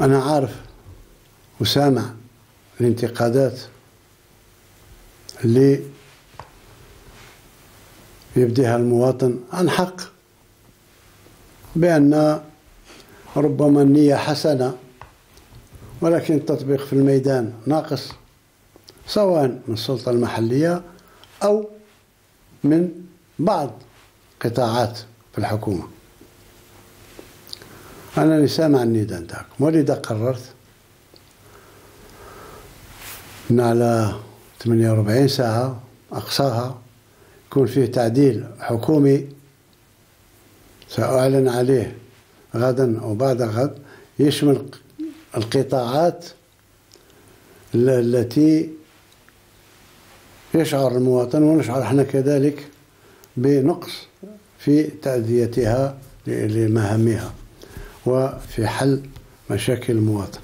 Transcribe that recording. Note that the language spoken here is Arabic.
أنا عارف وسامع الانتقادات اللي يبديها المواطن عن حق بأن ربما النية حسنة ولكن التطبيق في الميدان ناقص سواء من السلطة المحلية أو من بعض قطاعات في الحكومة. أنا سامع النداء نتاعكم ولذا قررت أن على 48 ساعة أقصاها يكون فيه تعديل حكومي سأعلن عليه غدا أو بعد غد يشمل القطاعات التي يشعر المواطن ونشعر إحنا كذلك بنقص في تأديتها لمهامها. وفي حل مشاكل المواطن.